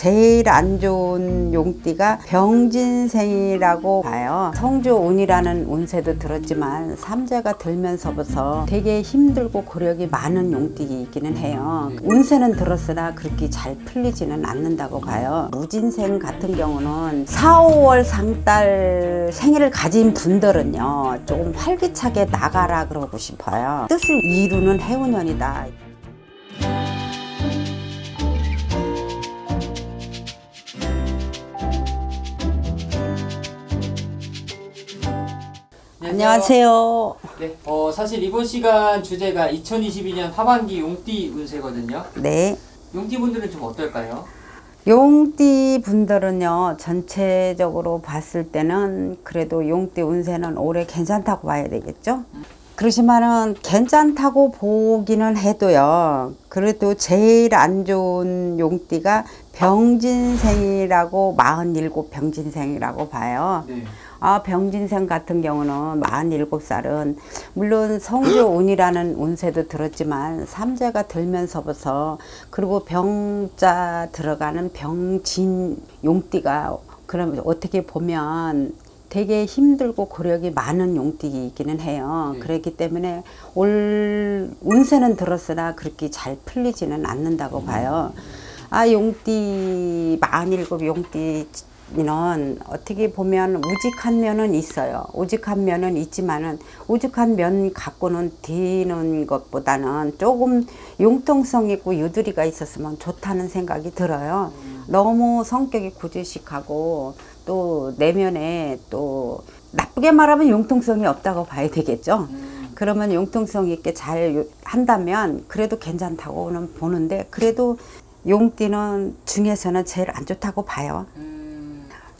제일 안 좋은 용띠가 병진생이라고 봐요. 성주운이라는 운세도 들었지만 삼재가 들면서부터 되게 힘들고 고력이 많은 용띠이기는 해요. 운세는 들었으나 그렇게 잘 풀리지는 않는다고 봐요. 무진생 같은 경우는 4, 5월 상달 생일을 가진 분들은요 조금 활기차게 나가라 그러고 싶어요. 뜻을 이루는 해운년이다. 안녕하세요. 네, 어, 사실 이번 시간 주제가 2022년 하반기 용띠 운세거든요. 네. 용띠 분들은 좀 어떨까요? 용띠 분들은요 전체적으로 봤을 때는 그래도 용띠 운세는 올해 괜찮다고 봐야 되겠죠 그렇지만은 괜찮다고 보기는 해도요 그래도 제일 안 좋은 용띠가 병진생이라고 47 병진생이라고 봐요 네. 아, 병진생 같은 경우는 47살은 물론 성조운이라는 운세도 들었지만 삼재가 들면서부터 그리고 병자 들어가는 병진 용띠가 그럼 어떻게 보면 되게 힘들고 고력이 많은 용띠이기는 해요. 네. 그렇기 때문에 올 운세는 들었으나 그렇게 잘 풀리지는 않는다고 봐요. 아 용띠 47 용띠 는 어떻게 보면 우직한 면은 있어요. 우직한 면은 있지만은 우직한 면 갖고는 뒤는 것보다는 조금 융통성 있고 유두리가 있었으면 좋다는 생각이 들어요. 너무 성격이 구지식하고 또 내면에 또 나쁘게 말하면 융통성이 없다고 봐야 되겠죠. 그러면 융통성 있게 잘 한다면 그래도 괜찮다고는 보는데 그래도 용띠는 중에서는 제일 안 좋다고 봐요.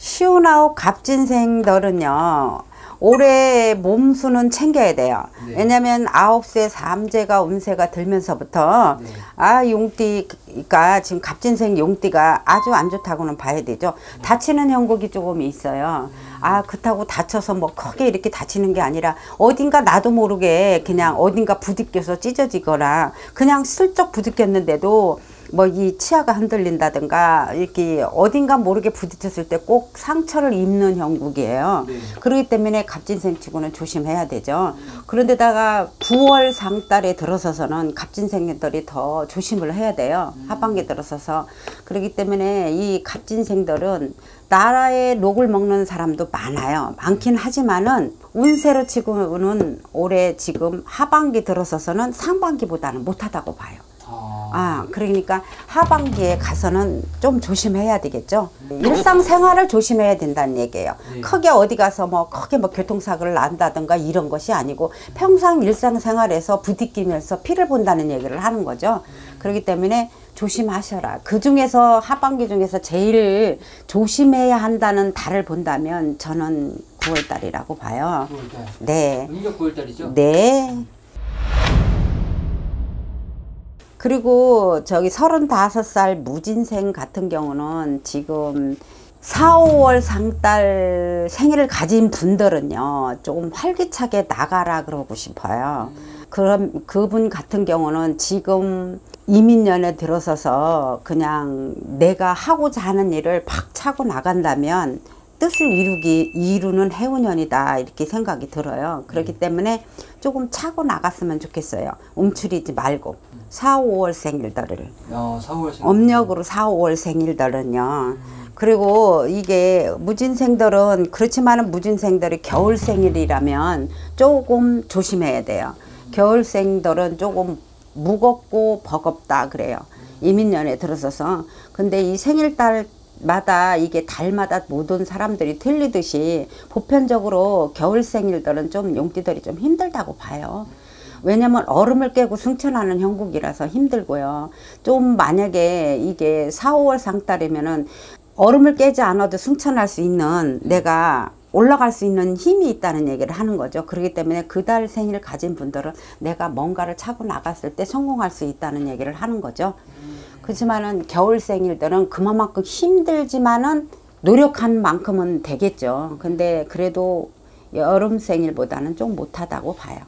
시운아홉 갑진생들은요 올해 몸수는 챙겨야 돼요. 네. 왜냐면 아홉 세 삼재가 운세가 들면서부터 네. 아 용띠가 지금 갑진생 용띠가 아주 안 좋다고는 봐야 되죠. 다치는 형국이 조금 있어요. 아 그렇다고 다쳐서 뭐 크게 이렇게 다치는 게 아니라 어딘가 나도 모르게 그냥 어딘가 부딪혀서 찢어지거나 그냥 슬쩍 부딪혔는데도 뭐 이 치아가 흔들린다든가 이렇게 어딘가 모르게 부딪혔을 때 꼭 상처를 입는 형국이에요. 네. 그렇기 때문에 갑진생 치고는 조심해야 되죠. 그런데다가 9월 상달에 들어서서는 갑진생들이 더 조심을 해야 돼요. 하반기에 들어서서. 그렇기 때문에 이 갑진생들은 나라의 녹을 먹는 사람도 많아요. 많긴 하지만은 운세로 치고는 올해 지금 하반기 들어서서는 상반기보다는 못하다고 봐요. 아, 아, 그러니까 하반기에 가서는 좀 조심해야 되겠죠. 일상생활을 조심해야 된다는 얘기예요. 네. 크게 어디 가서 뭐 크게 뭐 교통사고를 난다든가 이런 것이 아니고 평상 일상생활에서 부딪히면서 피를 본다는 얘기를 하는 거죠. 그렇기 때문에 조심하셔라. 그 중에서 하반기 중에서 제일 조심해야 한다는 달을 본다면 저는 9월달이라고 봐요. 9월달. 네. 음력 9월달이죠? 네. 그리고 저기 35살 무진생 같은 경우는 지금 4, 5월 상달 생일을 가진 분들은요, 조금 활기차게 나가라 그러고 싶어요. 그럼 그분 같은 경우는 지금 이민년에 들어서서 그냥 내가 하고자 하는 일을 팍 차고 나간다면 뜻을 이루기 이루는 해운년이다 이렇게 생각이 들어요. 그렇기 때문에 조금 차고 나갔으면 좋겠어요. 움츠리지 말고 4, 5월 생일들을 어, 4월 생. 음력으로 4, 5월 생일들은요. 그리고 이게 무진생들은 그렇지만은 무진생들이 겨울 생일이라면 조금 조심해야 돼요. 겨울생들은 조금 무겁고 버겁다 그래요. 이민년에 들어서서 근데 이 생일달 마다 이게 달마다 모든 사람들이 틀리듯이 보편적으로 겨울 생일들은 좀 용띠들이 좀 힘들다고 봐요. 왜냐면 얼음을 깨고 승천하는 형국이라서 힘들고요. 좀 만약에 이게 4, 5월 상달이면은 얼음을 깨지 않아도 승천할 수 있는 내가 올라갈 수 있는 힘이 있다는 얘기를 하는 거죠. 그렇기 때문에 그달 생일 가진 분들은 내가 뭔가를 차고 나갔을 때 성공할 수 있다는 얘기를 하는 거죠. 그렇지만은 겨울 생일들은 그만큼 힘들지만은 노력한 만큼은 되겠죠. 근데 그래도 여름 생일보다는 좀 못하다고 봐요.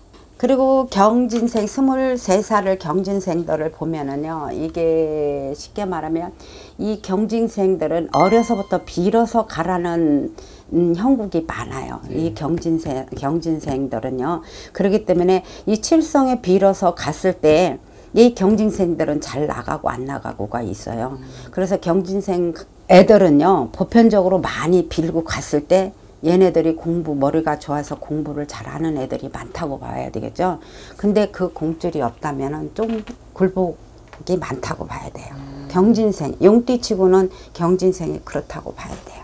그리고 경진생 23살을 경진생들을 보면은요. 이게 쉽게 말하면 이 경진생들은 어려서부터 빌어서 가라는 음, 형국이 많아요. 이 경진생 경진생들은요. 그렇기 때문에 이 칠성에 빌어서 갔을 때 이 경진생들은 잘 나가고 안 나가고가 있어요. 그래서 경진생 애들은요. 보편적으로 많이 빌고 갔을 때 얘네들이 공부 머리가 좋아서 공부를 잘하는 애들이 많다고 봐야 되겠죠. 근데 그 공줄이 없다면은 좀 굴복이 많다고 봐야 돼요. 경진생 용띠치고는 경진생이 그렇다고 봐야 돼요.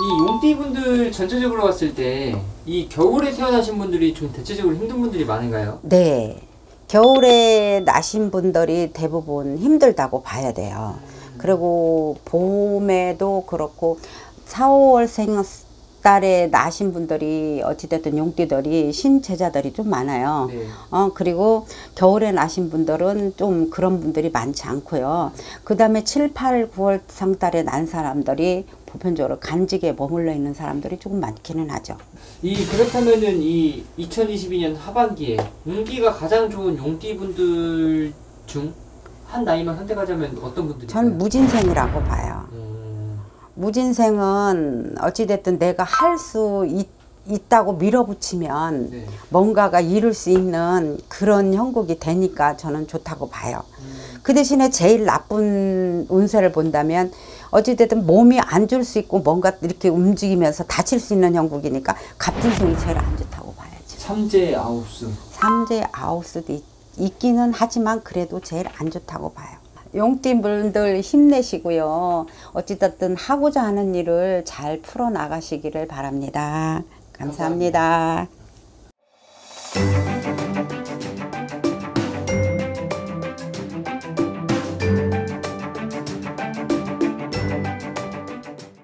이 용띠분들 전체적으로 봤을 때 이 겨울에 태어나신 분들이 좀 대체적으로 힘든 분들이 많은가요? 네. 겨울에 나신 분들이 대부분 힘들다고 봐야 돼요. 그리고 봄에도 그렇고 4, 5월 생 달에 나신 분들이 어찌됐든 용띠들이 신제자들이 좀 많아요. 네. 어, 그리고 겨울에 나신 분들은 좀 그런 분들이 많지 않고요. 그 다음에 7, 8, 9월 상달에 난 사람들이 보편적으로 간직에 머물러 있는 사람들이 조금 많기는 하죠. 이 그렇다면은 이 2022년 하반기에 운기가 가장 좋은 용띠 분들 중 한 나이만 선택하자면 어떤 분들이? 전 무진생이라고 봐요. 음, 무진생은 어찌됐든 내가 할 수 있다고 밀어붙이면 네. 뭔가가 이룰 수 있는 그런 형국이 되니까 저는 좋다고 봐요. 그 대신에 제일 나쁜 운세를 본다면 어찌됐든 몸이 안 줄 수 있고 뭔가 이렇게 움직이면서 다칠 수 있는 형국이니까 갑진생이 제일 안 좋다고 봐야지. 삼재 아홉수. 삼재 아홉수도 있, 있기는 하지만 그래도 제일 안 좋다고 봐요. 용띠분들 힘내시고요. 어찌됐든 하고자 하는 일을 잘 풀어 나가시기를 바랍니다 감사합니다.